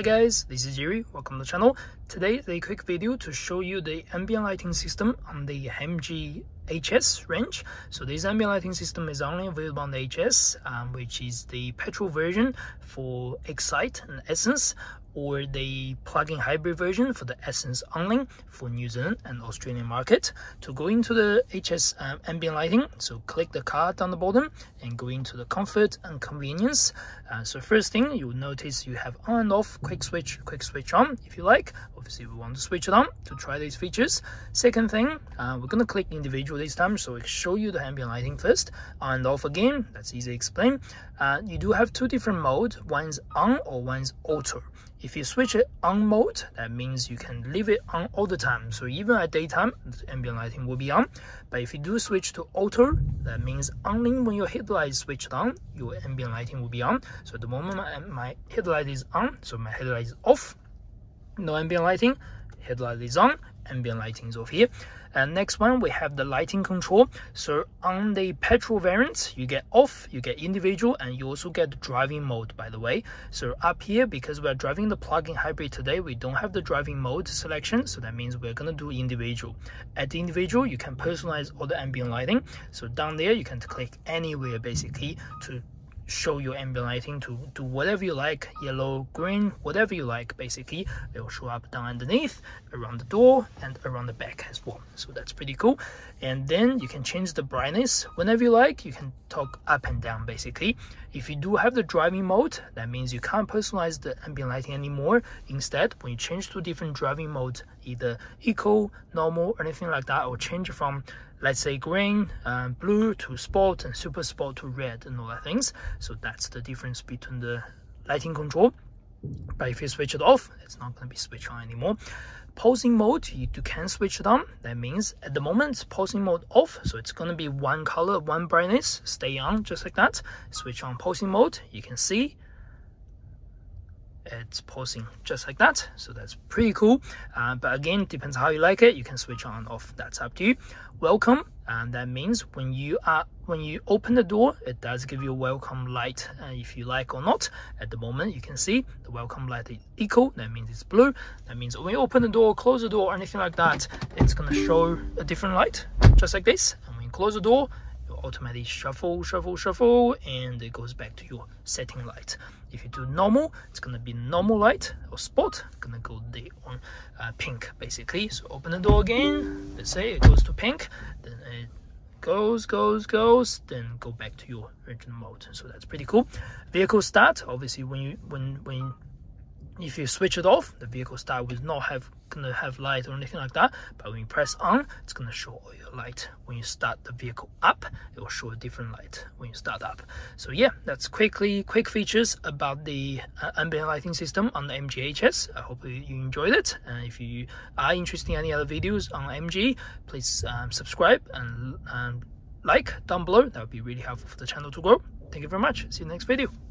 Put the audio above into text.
Hi guys, this is Jerry, welcome to the channel. Today a quick video to show you the ambient lighting system on the MG HS range. So this ambient lighting system is only available on the HS, um, which is the petrol version for Excite and Essence or the plug-in hybrid version for the Essence only for New Zealand and Australian market. To go into the HS um, ambient lighting, so click the card down the bottom and go into the comfort and convenience. Uh, so first thing you'll notice you have on and off, quick switch, quick switch on if you like. Obviously we want to switch it on to try these features. Second thing, uh, we're gonna click individual this time, so I show you the ambient lighting first. On and off again, that's easy to explain. Uh, you do have two different modes, one's on or one's auto. If you switch it on mode, that means you can leave it on all the time. So even at daytime, the ambient lighting will be on. But if you do switch to auto, that means only when your headlight is switched on, your ambient lighting will be on. So at the moment my, my headlight is on, so my headlight is off. No ambient lighting, headlight is on, ambient lighting is off here. And next one, we have the lighting control. So on the petrol variant, you get off, you get individual, and you also get driving mode, by the way. So up here, because we're driving the plug-in hybrid today, we don't have the driving mode selection. So that means we're gonna do individual. At the individual, you can personalize all the ambient lighting. So down there, you can click anywhere basically to show your ambient lighting to do whatever you like yellow green whatever you like basically. It will show up down underneath around the door and around the back as well. So that's pretty cool. And then you can change the brightness whenever you like. You can talk up and down basically. If you do have the driving mode that means you can't personalize the ambient lighting anymore. Instead when you change to different driving modes either eco normal or anything like that or change from let's say green, um, blue to sport and super sport to red and all that things. So that's the difference between the lighting control. But if you switch it off, it's not going to be switched on anymore. Pulsing mode, you can switch it on. That means at the moment, pulsing mode off. So it's going to be one color, one brightness, stay on just like that. Switch on posing mode, you can see it's pulsing just like that so that's pretty cool. Uh, but again depends how you like it you can switch on off that's up to you. Welcome and that means when you are when you open the door it does give you a welcome light uh, if you like or not. At the moment you can see the welcome light is equal that means it's blue. That means when you open the door close the door or anything like that it's going to show a different light just like this. And when you close the door automatically shuffle, shuffle, shuffle, and it goes back to your setting light. If you do normal, it's gonna be normal light or sport, gonna go the on uh, pink basically. So open the door again, let's say it goes to pink, then it goes, goes, goes, then go back to your original mode. So that's pretty cool. Vehicle start, obviously when you when when if you switch it off, the vehicle start will not have gonna have light or anything like that. But when you press on, it's gonna show all your light. When you start the vehicle up, it will show a different light when you start up. So yeah, that's quickly quick features about the uh, ambient lighting system on the MG HS. I hope you enjoyed it. And if you are interested in any other videos on MG, please um, subscribe and um, like down below. That would be really helpful for the channel to grow. Thank you very much. See you next video.